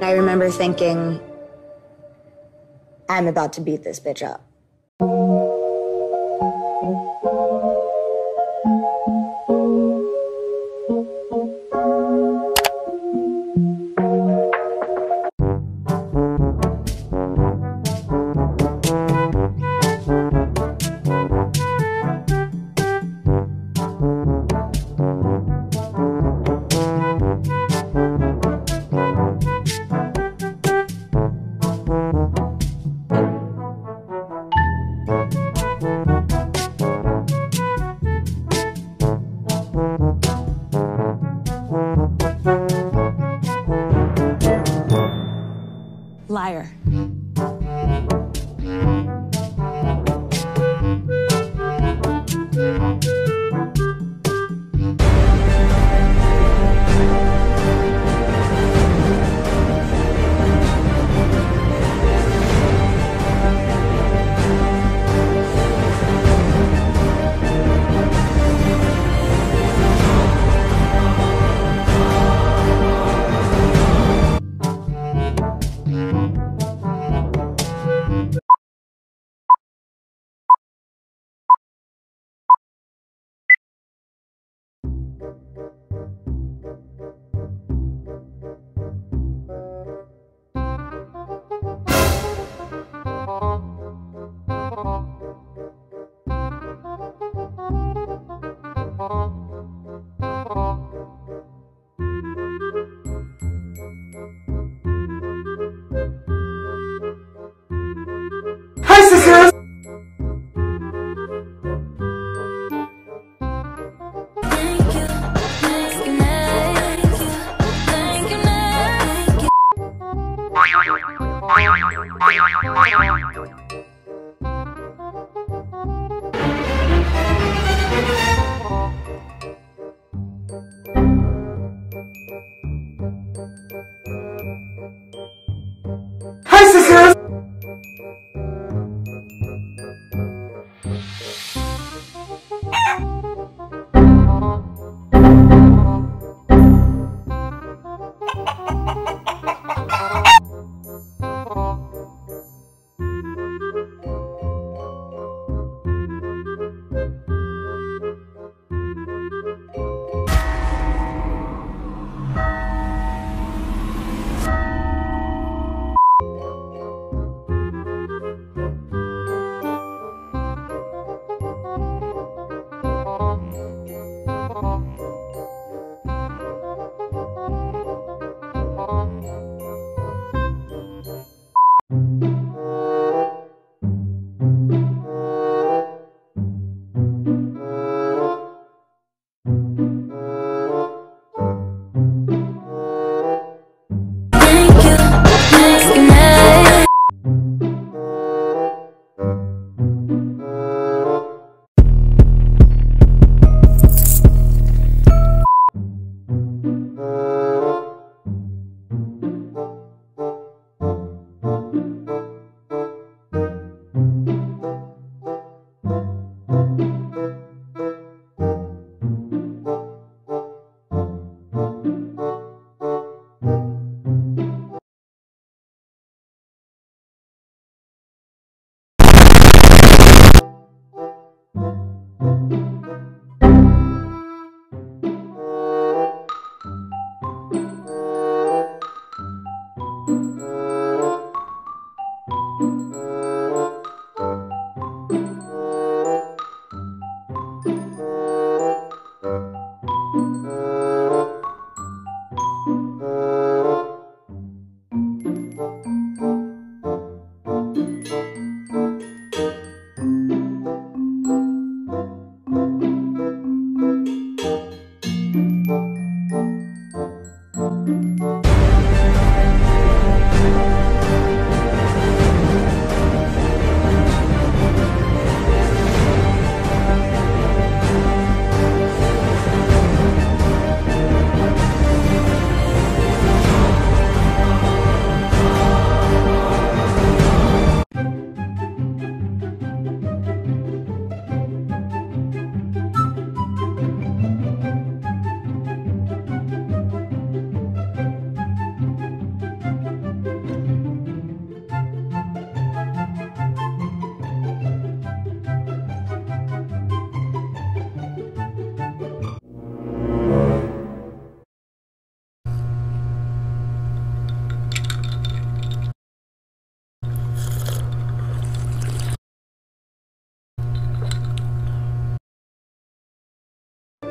I remember thinking, I'm about to beat this bitch up. Liar.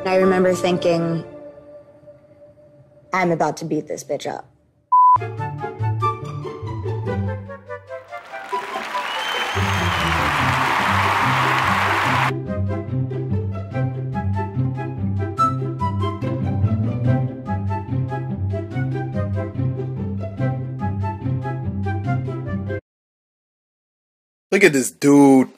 I remember thinking, I'm about to beat this bitch up. Look at this dude.